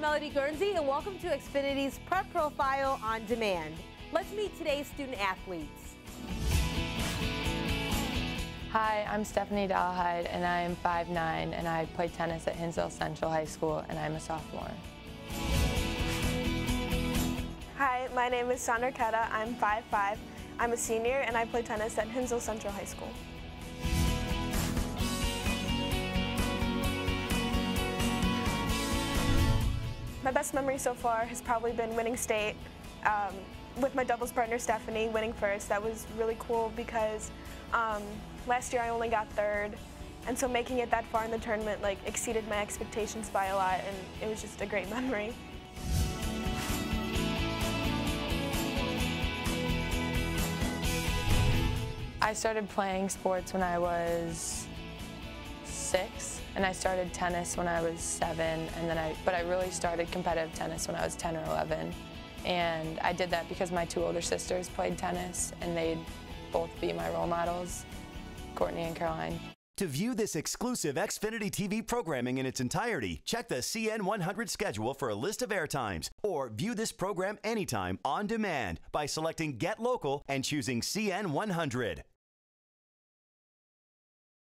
I'm Melody Guernsey, and welcome to Xfinity's Prep Profile on Demand. Let's meet today's student athletes. Hi, I'm Stephanie Dolehide, and I'm 5'9", and I play tennis at Hinsdale Central High School, and I'm a sophomore. Hi, my name is Sandra Keta. I'm 5'5". I'm a senior, and I play tennis at Hinsdale Central High School. My best memory so far has probably been winning state um, with my doubles partner Stephanie winning first. That was really cool because um, last year I only got third and so making it that far in the tournament like exceeded my expectations by a lot and it was just a great memory. I started playing sports when I was six, and I started tennis when I was seven, and then I, but I really started competitive tennis when I was 10 or 11. And I did that because my two older sisters played tennis, and they'd both be my role models, Courtney and Caroline. To view this exclusive Xfinity TV programming in its entirety, check the CN100 schedule for a list of airtimes, or view this program anytime on demand by selecting Get Local and choosing CN100.